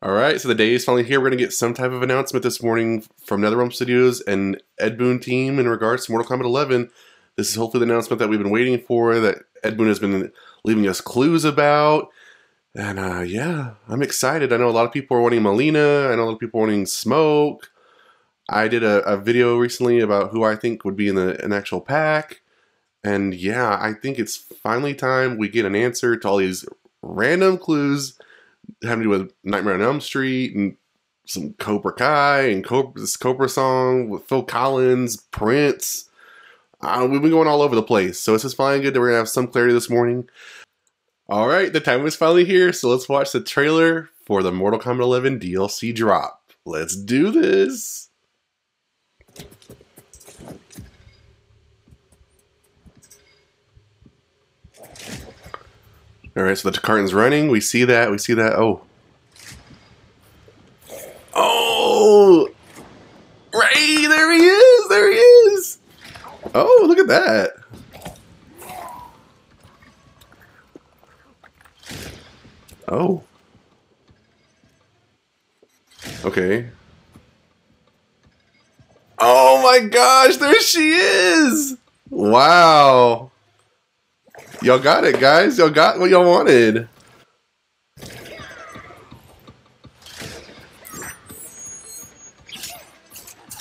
All right, so the day is finally here. We're going to get some type of announcement this morning from NetherRealm Studios and Ed Boon team in regards to Mortal Kombat 11. This is hopefully the announcement that we've been waiting for, that Ed Boon has been leaving us clues about. And uh, yeah, I'm excited. I know a lot of people are wanting Mileena. I know a lot of people are wanting Smoke. I did a, a video recently about who I think would be in the an actual pack. And yeah, I think it's finally time we get an answer to all these random clues having to do with Nightmare on Elm Street and some Cobra Kai and Cobra, this Cobra song with Phil Collins, Prince. Uh, we've been going all over the place, so it's just finally good that we're gonna have some clarity this morning. All right, the time is finally here, so let's watch the trailer for the Mortal Kombat 11 DLC drop. Let's do this. All right, so the carton's running. We see that. We see that. Oh. Oh! Rain, there he is. There he is. Oh, look at that. Oh. Okay. Oh my gosh, there she is! Wow. Y'all got it, guys. Y'all got what y'all wanted.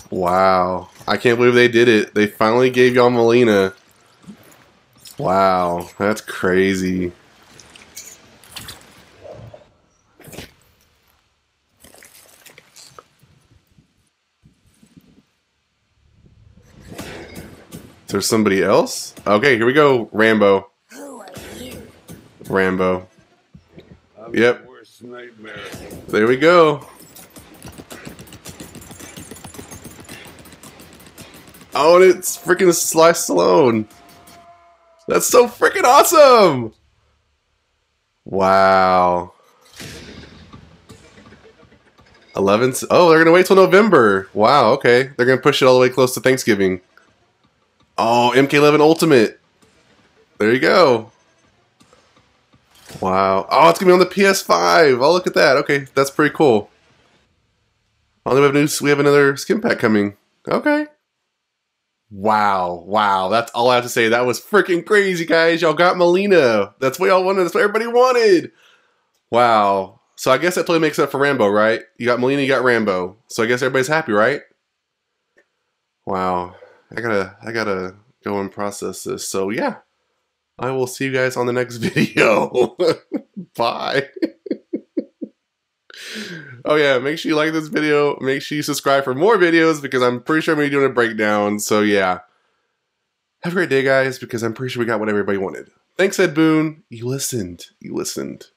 Wow. I can't believe they did it. They finally gave y'all Mileena. Wow. That's crazy. Is there somebody else? Okay, here we go. Rambo. Rambo. I'm Yep. the worst nightmare. There we go. Oh, and it's freaking Sly Stallone. That's so freaking awesome! Wow. 11. Oh, they're gonna wait till November. Wow, okay. They're gonna push it all the way close to Thanksgiving. Oh, MK11 Ultimate. There you go. Wow. Oh, it's gonna be on the PS5. Oh, look at that. Okay, that's pretty cool. Oh, we have new. We have another skin pack coming. Okay. Wow. Wow. That's all I have to say. That was freaking crazy, guys. Y'all got Mileena. That's what y'all wanted. That's what everybody wanted. Wow. So I guess that totally makes up for Rambo, right? You got Mileena, you got Rambo. So I guess everybody's happy, right? Wow. I gotta, I gotta go and process this. So yeah. I will see you guys on the next video. Bye. oh yeah, make sure you like this video. Make sure you subscribe for more videos because I'm pretty sure I'm gonna be doing a breakdown. So yeah. Have a great day, guys, because I'm pretty sure we got what everybody wanted. Thanks, Ed Boon. You listened. You listened.